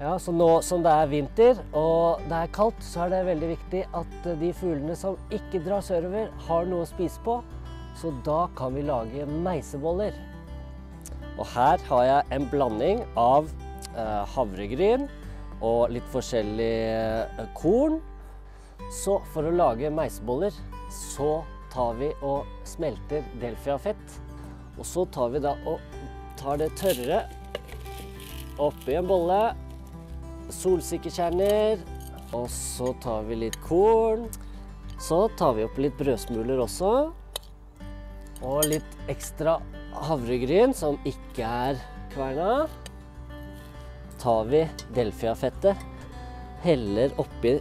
Ja, så nå som det er vinter og det er kaldt, så er det veldig viktig at de fuglene som ikke drar sørover, har noe å spise på. Så da kan vi lage meiseboller. Og her har jeg en blanding av eh, havregryn og litt forskjellig eh, korn. Så for å lage meiseboller, så tar vi og smelter delfiafett. Og så tar vi da og tar det tørre oppi en bolle. Solsikkekjerner. Og så tar vi litt korn. Så tar vi opp litt brødsmuler også. Og litt ekstra havregryn som ikke er kverna. Tar vi delfiafettet, heller oppi,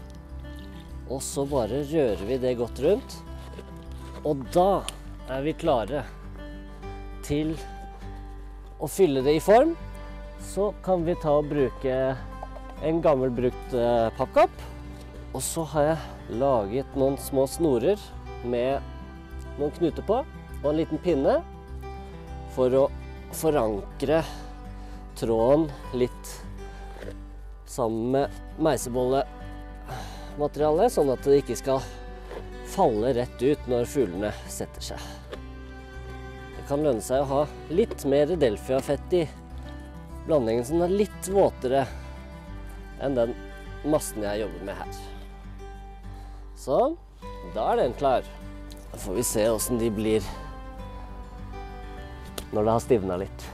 og så bare rører vi det godt rundt. Og da er vi klare til å fylle det i form. Så kan vi ta og bruke en gammel brukt eh, pappkopp. Og så har jeg laget noen små snorer med noen knuter på og en liten pinne for å forankre tråden litt sammen med meisebollematerialet, sånn at det ikke skal falle rett ut når fuglene setter seg. Det kan lønne seg å ha litt mer delfiafett i blandingen, som er litt våtere enn den massen jeg jobber med her. Sånn. Da er den klar. Da får vi se åssen de blir når det har stivna litt.